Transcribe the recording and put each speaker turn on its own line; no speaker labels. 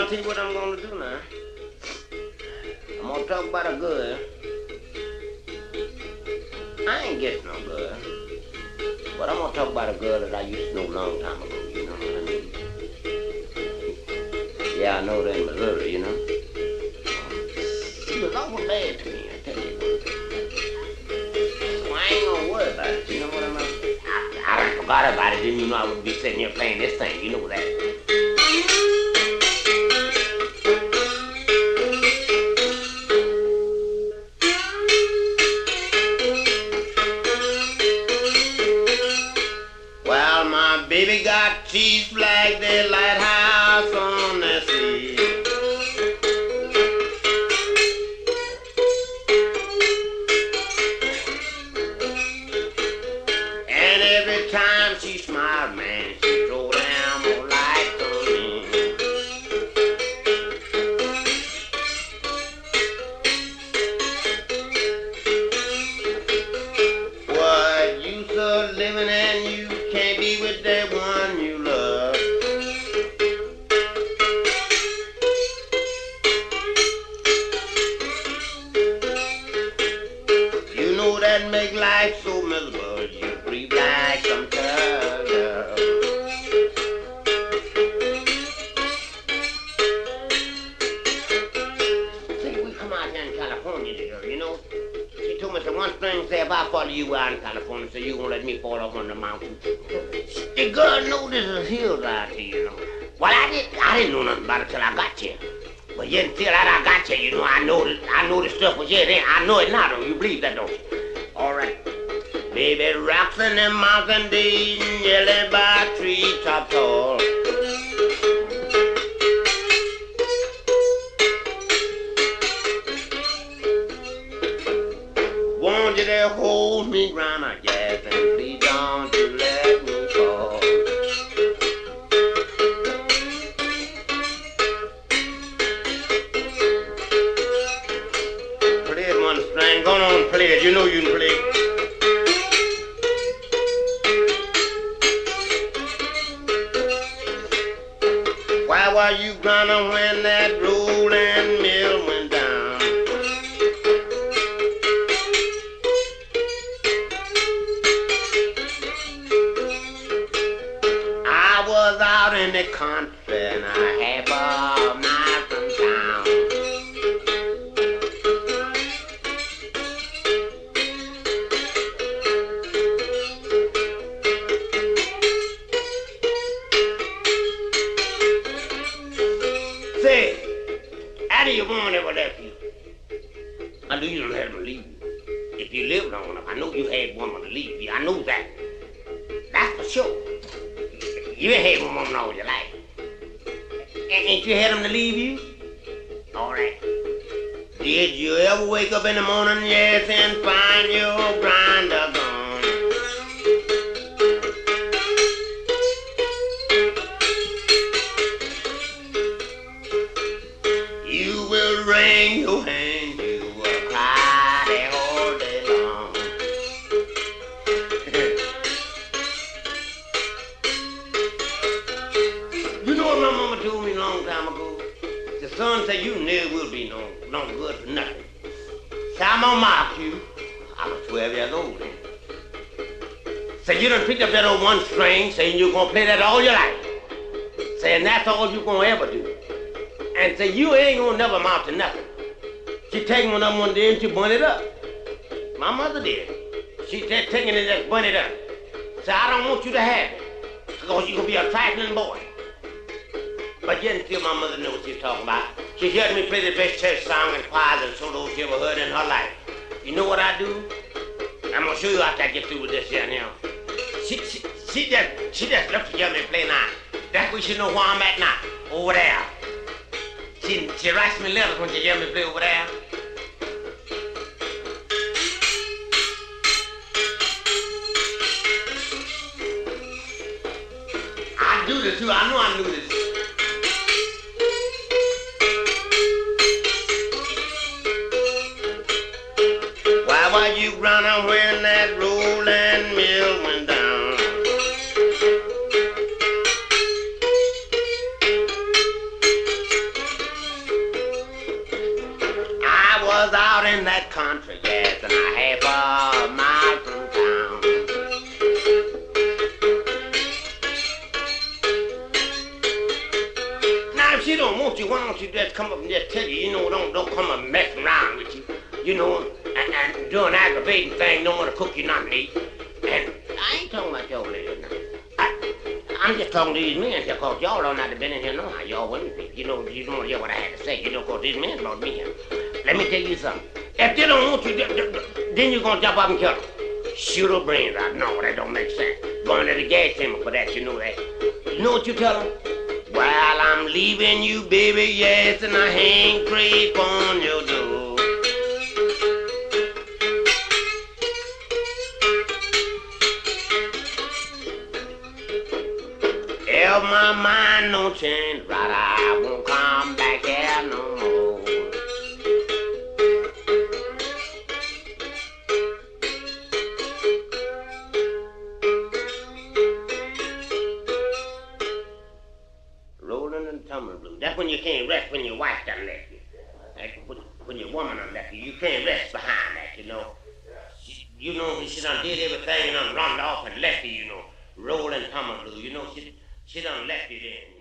I'll tell you what I'm gonna do now. I'm gonna talk about a good. I ain't getting no good. But I'm gonna talk about a girl that I used to know a long time ago, you know what I mean? Yeah, I know that in Missouri, you know? She was awful bad to me, I tell you. So I ain't gonna worry about it, you know what I mean? I, I forgot about it, didn't you know I would be sitting here playing this thing, you know that. Baby got teeth like the lighthouse that make life so miserable. You breathe like some girl. See, we come out here in California you know. She told me, say, one thing, say, if I follow you out in California, say, you won't let me fall off on the mountain. The girl know this is hills out here, you know. Well, I, did, I didn't know nothing about it till I got here. But yet until I got here, you know, I know I know the stuff was here then. I know it now, don't you? believe that, don't you? Baby, rocks in the mountain yellow by tree top tall. Why were you grinding when that rolling mill went down? I was out in the country and I had a Knew you don't have to leave you. If you live long enough, I know you had one to leave you. I know that. That's for sure. You ain't had one woman all your life. Ain't you had them to leave you? All right. Did you ever wake up in the morning, yes, and find your grinder gone? You will wring your hand, son said you never will be no, no good for nothing. So I'm gonna mark you. I was 12 years old then. Say you done picked up that old one string, saying you're gonna play that all your life. Saying that's all you're gonna ever do. And say you ain't gonna never amount to nothing. She take one them one day and she bun it up. My mother did. She said taking it and just bun it up. Say I don't want you to have it. Because you're gonna be a trifling boy. But yet until my mother knew what she was talking about. She heard me play the best church song and choirs and solos she ever heard in her life. You know what I do? I'm gonna show you after I get through with this here now. She, she, she just, she just to hear me play now. That's where she know where I'm at now. Over there. She, she writes me letters when she hear me play over there. I do this too. I know I do this. You running when that rolling mill went down? I was out in that country, yes, and I half a mile from town. Now, if she don't want you, why don't you just come up and just tell you, you know, don't don't come and mess around with you, you know, and, and do an aggravating thing, don't want to cook you nothing eat. And I ain't talking about your lady now. I, I'm just talking to these men here, cause y'all don't have to been in here know how y'all women think. You know, you don't want to hear what I had to say, you know, cause these men brought me here. Let me tell you something. If they don't want you, th- th- th- then you're gonna jump up and kill them. Shoot her brains out. No, that don't make sense. Going to the gas chamber for that, you know that. You know what you tell them? While I'm leaving you, baby, yes, and I hang creep on your door. If my mind don't change right, I won't come back here no more. Rolling and tumbling blue. That's when you can't rest when your wife done left you. That's when, when your woman done left you. You can't rest behind that, you know. She, you know, she done did everything and done run off and left you, you know. Rolling tumbling blue. You know, she, she done left you there.